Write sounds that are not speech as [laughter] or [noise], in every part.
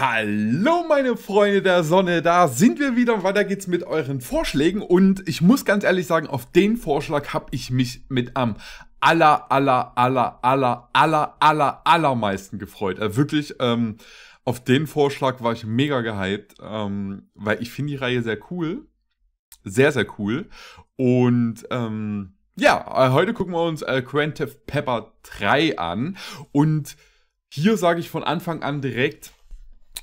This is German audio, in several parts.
Hallo meine Freunde der Sonne, da sind wir wieder und weiter geht's mit euren Vorschlägen und ich muss ganz ehrlich sagen, auf den Vorschlag habe ich mich mit am aller, aller, aller, aller, aller, aller, allermeisten gefreut. Also wirklich, ähm, auf den Vorschlag war ich mega gehypt, ähm, weil ich finde die Reihe sehr cool. Sehr, sehr cool. Und ähm, ja, äh, heute gucken wir uns äh, Quantive Pepper 3 an. Und hier sage ich von Anfang an direkt,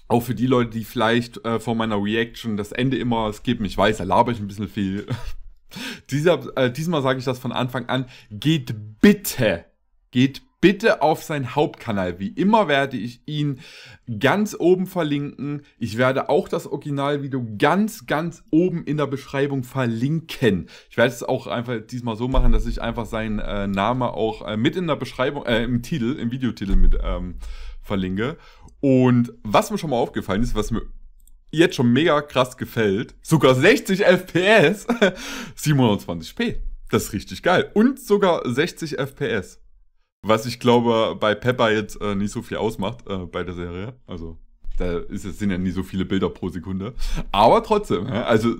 auch für die Leute, die vielleicht äh, vor meiner Reaction das Ende immer skippen, ich weiß, da laber ich ein bisschen viel. [laughs] Dieser, äh, diesmal sage ich das von Anfang an, geht bitte, geht bitte auf seinen Hauptkanal. Wie immer werde ich ihn ganz oben verlinken. Ich werde auch das Originalvideo ganz, ganz oben in der Beschreibung verlinken. Ich werde es auch einfach diesmal so machen, dass ich einfach seinen äh, Name auch äh, mit in der Beschreibung, äh, im Titel, im Videotitel mit ähm, verlinke. Und was mir schon mal aufgefallen ist, was mir jetzt schon mega krass gefällt, sogar 60 FPS, 720p. Das ist richtig geil. Und sogar 60 FPS. Was ich glaube, bei Pepper jetzt äh, nicht so viel ausmacht äh, bei der Serie. Also, da ist, sind ja nie so viele Bilder pro Sekunde. Aber trotzdem, also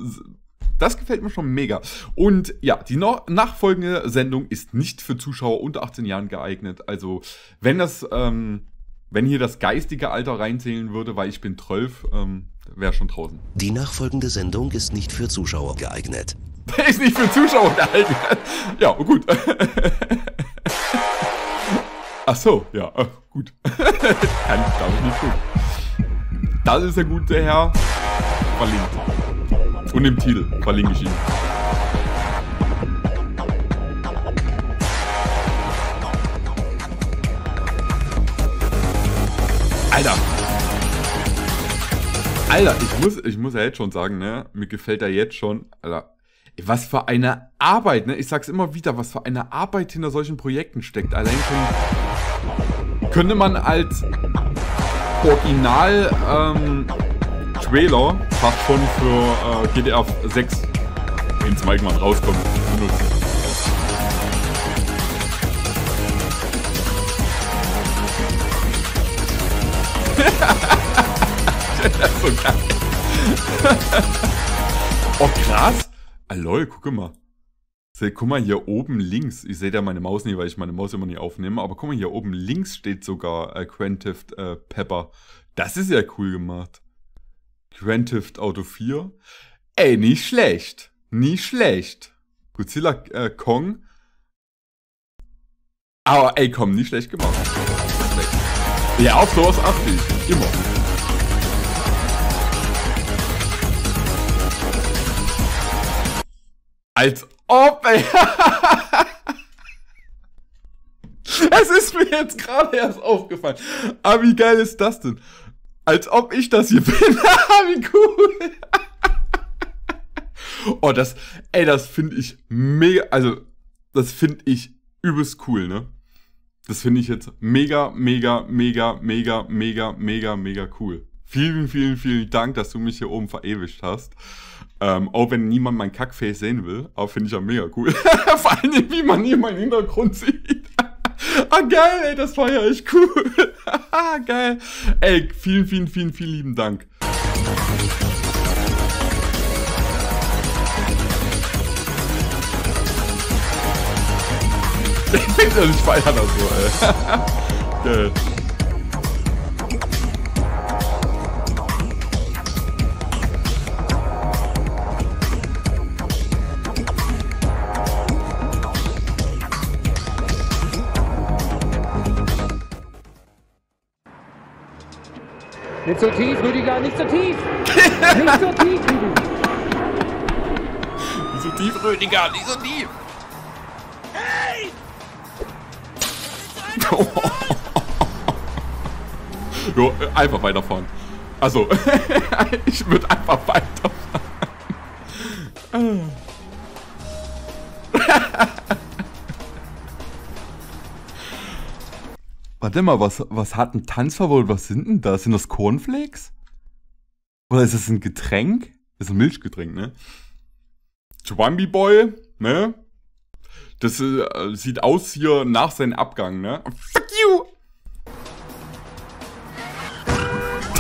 das gefällt mir schon mega. Und ja, die no nachfolgende Sendung ist nicht für Zuschauer unter 18 Jahren geeignet. Also, wenn das, ähm, wenn hier das geistige Alter reinzählen würde, weil ich bin 12, ähm, wäre schon draußen. Die nachfolgende Sendung ist nicht für Zuschauer geeignet. [laughs] ist nicht für Zuschauer geeignet. ja, gut. Ach so, ja, äh, gut. Kann ich, glaube ich, nicht tun. Das ist der gute Herr. Verlinkt. Und im Titel verlinke ich ihn. Alter. Alter, ich muss, ich muss ja jetzt schon sagen, ne? Mir gefällt er jetzt schon. Alter, was für eine Arbeit, ne? Ich sag's immer wieder, was für eine Arbeit hinter solchen Projekten steckt. Allein schon könnte man als Original ähm, Trailer fast schon für äh, GDR 6, wenn es mal rauskommt, benutzen. Oh krass. Ah, lol, guck mal. Guck mal hier oben links. Ich sehe da meine Maus nicht, weil ich meine Maus immer nicht aufnehme. Aber guck mal, hier oben links steht sogar äh, Grand Theft äh, Pepper. Das ist ja cool gemacht. Grand Theft Auto 4. Ey, nicht schlecht. Nicht schlecht. Godzilla äh, Kong. Aber ey, komm, nicht schlecht gemacht. Ja, auf sowas achte ich. Immer. Als ob, ey. es ist mir jetzt gerade erst aufgefallen. Aber wie geil ist das denn? Als ob ich das hier [laughs] bin. wie cool. oh, das, ey, das finde ich mega, also, das finde ich übelst cool, ne? Das finde ich jetzt mega, mega, mega, mega, mega, mega, mega cool. Vielen, vielen, vielen Dank, dass du mich hier oben verewigt hast. Ähm, auch wenn niemand mein Kackface sehen will, aber finde ich ja mega cool. [laughs] Vor allem, wie man hier meinen Hintergrund sieht. [laughs] ah, geil, ey, das war ja echt cool. [laughs] geil. Ey, vielen, vielen, vielen, vielen lieben Dank. Ich finde das, ich feier das so, ey. geil. Nicht so tief, Rüdiger, nicht so tief! [laughs] nicht so tief, Rüdiger! Nicht so tief, Rüdiger, nicht so tief! Hey! [laughs] jo, einfach weiterfahren. Also, [laughs] ich würde einfach weiterfahren. Warte mal, was, was hat ein Tanzverbot? Was sind denn das? Sind das Cornflakes? Oder ist das ein Getränk? Das ist ein Milchgetränk, ne? Chwambi Boy, ne? Das äh, sieht aus hier nach seinem Abgang, ne? Fuck you!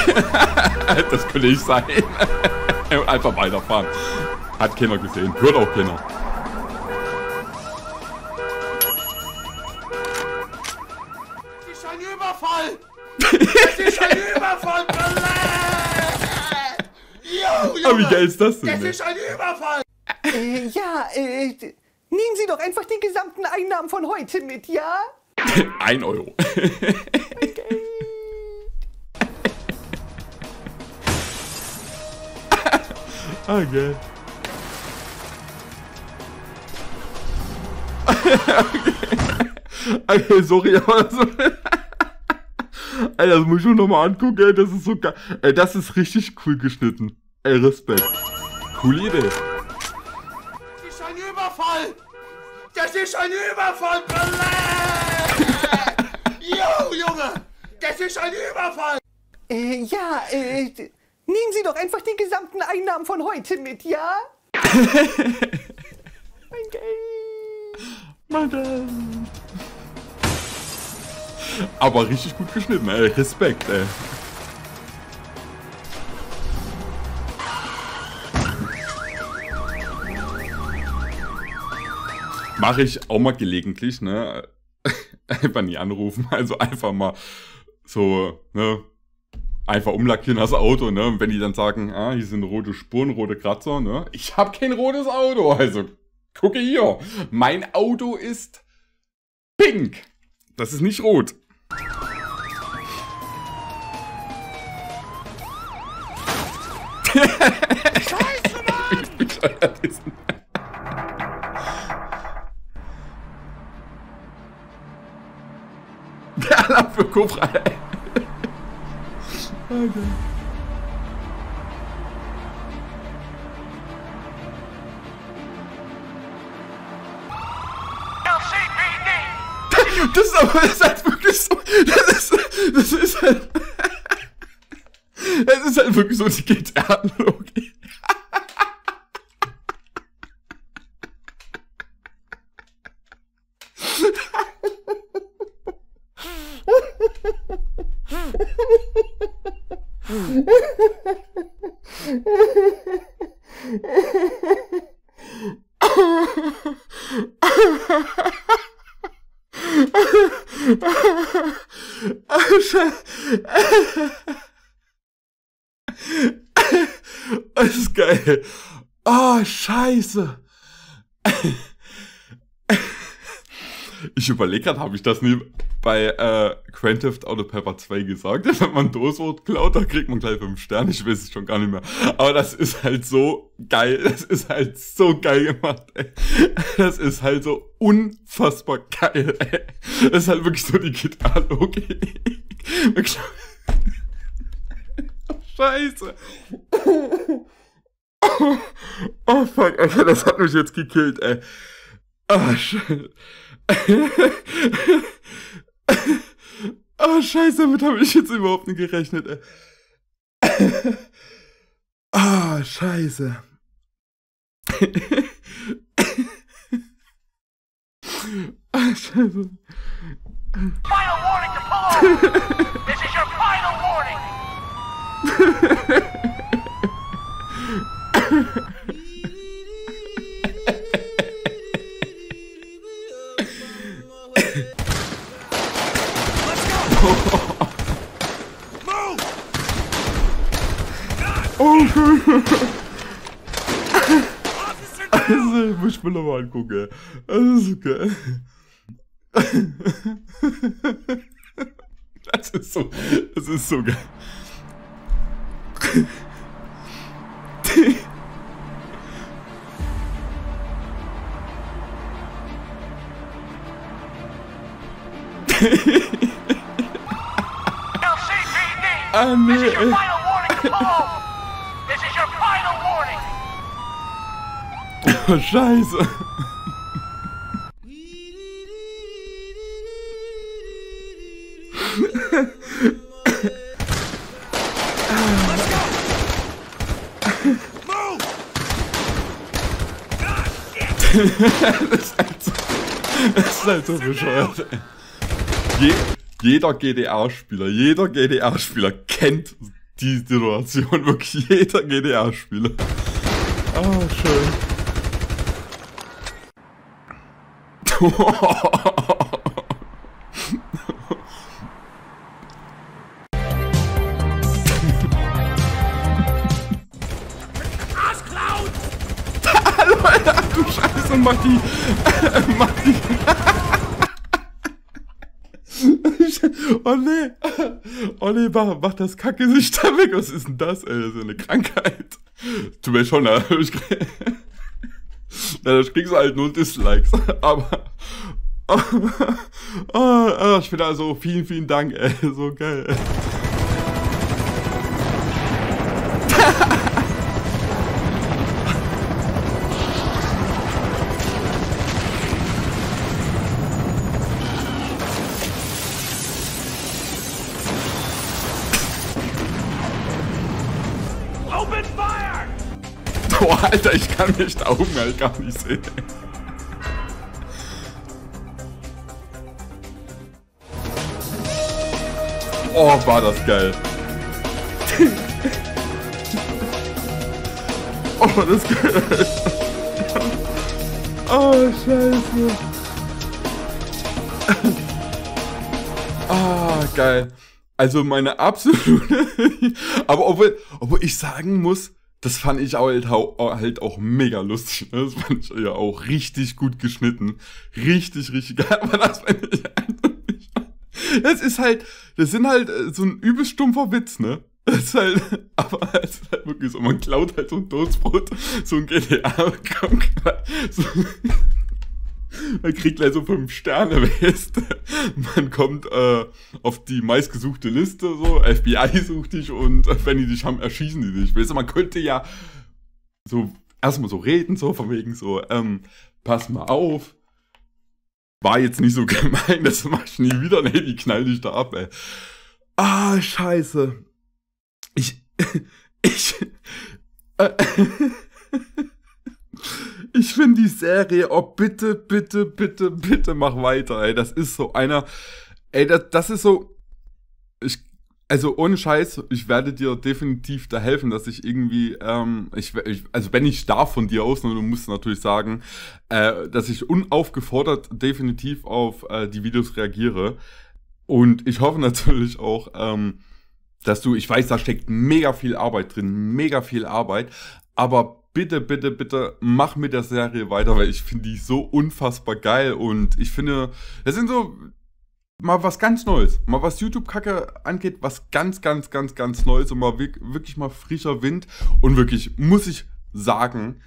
[laughs] das könnte ich sein. [laughs] Einfach weiterfahren. Hat keiner gesehen. Hört auch keiner. Wie geil ist das denn? Das ist ein Überfall! Äh, ja, äh, nehmen Sie doch einfach die gesamten Einnahmen von heute mit, ja? [laughs] Ein Euro. [laughs] ah, geil. [laughs] okay, sorry, aber das, ey, das muss ich schon nochmal angucken, ey, das ist so geil. Ey, das ist richtig cool geschnitten. Ey, Respekt. Coole Idee. Das ist ein Überfall! Das ist ein Überfall! Jo, Junge! Das ist ein Überfall! Äh, ja, äh, nehmen Sie doch einfach die gesamten Einnahmen von heute mit, ja? [laughs] Mein Geld. Madame. Aber richtig gut geschnitten, ey. Respekt, ey. Mache ich auch mal gelegentlich, ne? [laughs] Einfach nie anrufen, also einfach mal so, ne? Einfach umlackieren das Auto, ne? Und wenn die dann sagen, ah, hier sind rote Spuren, rote Kratzer, ne? Ich habe kein rotes Auto, also gucke hier. Mein Auto ist pink. Das ist nicht rot. [laughs] Cobra. Alter. Das ist aber das ist halt wirklich so. Das ist, das ist halt. [laughs] Es ist halt wirklich so die GTA-Logik. Oh, Scheiße. Das ist geil. Oh, scheiße. Ich überlege gerade, habe ich das nie bei äh, Grand Theft Auto Pepper 2 gesagt? [laughs] Wenn man Doswort klaut, da kriegt man gleich 5 Sterne. Ich weiß es schon gar nicht mehr. Aber das ist halt so geil. Das ist halt so geil gemacht, ey. Das ist halt so unfassbar geil, ey. Das ist halt wirklich so die Gitarre-Logik. Wirklich. [laughs] Scheiße. Oh fuck, Alter, das hat mich jetzt gekillt, ey. Ah, scheiße. [laughs] [laughs] Oh, scheiße, damit habe ich jetzt überhaupt nicht gerechnet, ey. [laughs] Ah, scheiße. [laughs] Ah, scheiße. Final warning to pull over! this is your final warning! Also, ich muss mir nochmal angucken. Das ist geil. Das ist so, das ist so geil. LCPD! Ah, This nee, is your final warning to pull over! This is your final warning! Oh, scheiße. das ist halt so, das ist halt so bescheuert. Je, jeder GDR-Spieler, jeder GDR-Spieler kennt die Situation wirklich jeder GTA-Spieler. Ah, schön. Arschclown! Hallo, ach du Scheiße, mach die. mach die. oh nee. Oh nee, mach, mach das Kackgesicht da weg. Was ist denn das, ey? Das ist eine Krankheit. Tut mir schon leid. Ja, das kriegst du halt nur Dislikes. [laughs] Aber. Oh, [laughs] oh, ich finde also, vielen, vielen Dank, ey. So geil, ey. Alter, ich kann mich da oben halt gar nicht sehen. Oh, war das geil. [laughs] oh, das geil. [laughs] oh, scheiße. [laughs] Ah, geil. Also meine absolute. Aber obwohl, obwohl ich sagen muss, das fand ich halt, hau- halt auch mega lustig. ne? Das fand ich ja auch richtig gut geschnitten. Richtig, richtig geil. [laughs] Aber das fand ich. Das ist halt, das sind halt äh, so ein übelst stumpfer Witz, ne? Das ist halt, [laughs] aber es ist halt wirklich so, man klaut halt so ein Toastbrot, so ein GTA, kommt [laughs] so, man kriegt gleich so fünf Sterne, [laughs] du? Man kommt äh, auf die meistgesuchte Liste, so, FBI sucht dich und äh, wenn die dich haben, erschießen die dich. Weißt du, man könnte ja so erstmal so reden, so von wegen so, ähm, pass mal auf. War jetzt nicht so [laughs] gemein, das mach ich nie wieder. Nee, die knall dich da ab, ey. Ah, scheiße. Ich, [laughs] ich, äh, ich finde die Serie, oh bitte, bitte, bitte, bitte mach weiter, ey. Das ist so einer, ey, das, das ist so, ich, also ohne Scheiß, ich werde dir definitiv da helfen, dass ich irgendwie, ähm, ich, ich also wenn ich darf von dir aus, nur du musst natürlich sagen, äh, dass ich unaufgefordert definitiv auf äh, die Videos reagiere. Und ich hoffe natürlich auch, ähm, dass du, ich weiß, da steckt mega viel Arbeit drin, mega viel Arbeit, aber bitte, bitte, bitte mach mit der Serie weiter, weil ich finde die so unfassbar geil und ich finde, das sind so mal was ganz Neues, mal was YouTube-Kacke angeht, was ganz, ganz, ganz, ganz Neues und mal wirk- wirklich mal frischer Wind und wirklich, muss ich sagen,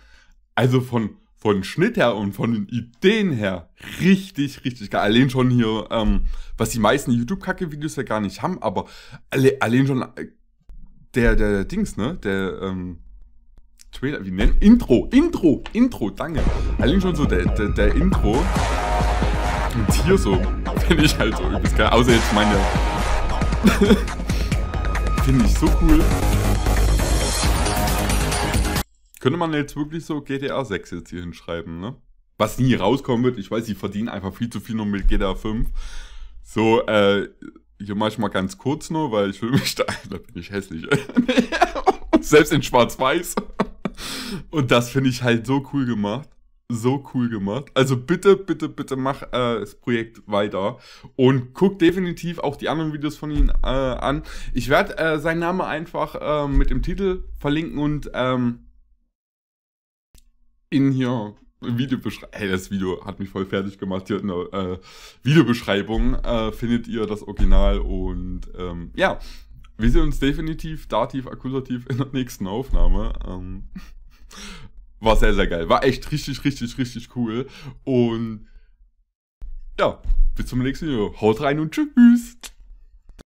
also von, von Schnitt her und von den Ideen her richtig, richtig geil. Allein schon hier, ähm, was die meisten YouTube-Kacke-Videos ja gar nicht haben, aber alle, allein schon äh, der, der, der Dings, ne, der, ähm, Trailer, wie nennen? Intro, Intro, Intro, danke. Allein schon so der, der, der Intro. Und hier so, [laughs] finde ich halt so übelst geil. Außer jetzt meine. [laughs] finde ich so cool. Könnte man jetzt wirklich so GTA 6 jetzt hier hinschreiben, ne? Was nie rauskommen wird. Ich weiß, die verdienen einfach viel zu viel noch mit GTA 5. So, äh, hier mach ich mal ganz kurz nur, weil ich will mich [laughs] da, da bin ich hässlich. Selbst in schwarz-weiß. Und das finde ich halt so cool gemacht. So cool gemacht. Also bitte, bitte, bitte mach äh, das Projekt weiter. Und guck definitiv auch die anderen Videos von ihm äh, an. Ich werde äh, seinen Namen einfach äh, mit dem Titel verlinken und ähm, in hier Videobeschreibung. Hey, das Video hat mich voll fertig gemacht. Hier in der äh, Videobeschreibung äh, findet ihr das Original und ähm, ja, wir sehen uns definitiv dativ, akkusativ in der nächsten Aufnahme. Ähm, war sehr, sehr geil. War echt richtig, richtig, richtig cool. Und ja, bis zum nächsten Video. Haut rein und tschüss.